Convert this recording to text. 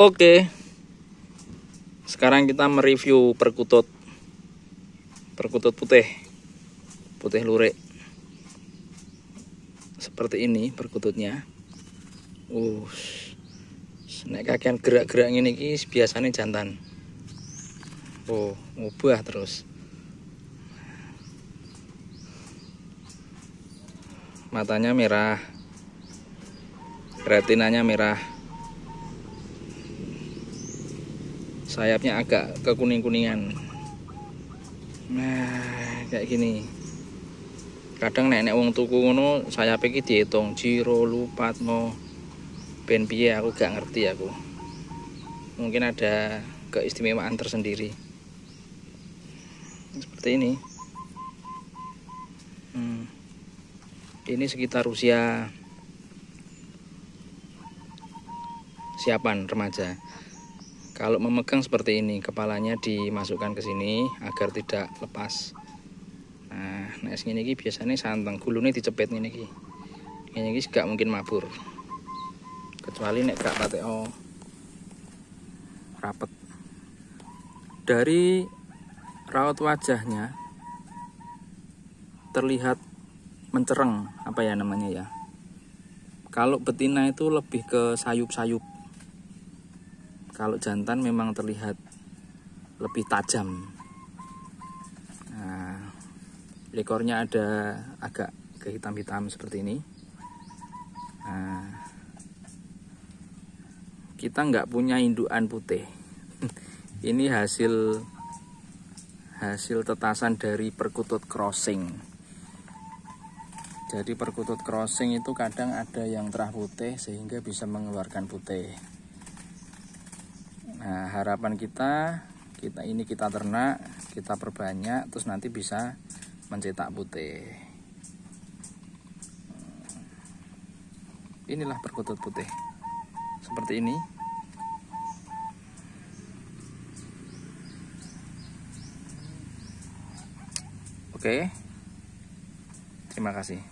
Oke. Sekarang kita mereview perkutut. Perkutut putih. Putih lurik. Seperti ini perkututnya. Uh. Nek kakean gerak-gerak ini ki biasanya jantan. Oh, ubah terus. Matanya merah. Retinanya merah. Sayapnya agak kekuning-kuningan. Nah kayak gini. Kadang nenek wong tuku ngono sayapnya iki dihitung jiro lupat no. Ben piye aku gak ngerti aku. Mungkin ada keistimewaan tersendiri. Seperti ini. Hmm. ini sekitar usia siapan remaja kalau memegang seperti ini kepalanya dimasukkan ke sini agar tidak lepas. Nah nah ini ini biasanya santeng gulune dicepet ini ini ini gak mungkin mabur. Kecuali nek gak pateo rapet. Dari raut wajahnya terlihat mencereng apa ya namanya ya. Kalau betina itu lebih ke sayup-sayup kalau jantan memang terlihat lebih tajam. Nah, ekornya ada agak kehitam-hitam seperti ini. Nah, kita nggak punya induan putih. Ini hasil hasil tetasan dari perkutut crossing. Jadi perkutut crossing itu kadang ada yang terah putih sehingga bisa mengeluarkan putih Nah, harapan kita kita ini kita ternak, kita perbanyak terus nanti bisa mencetak putih. Inilah perkutut putih. Seperti ini. Oke. Terima kasih.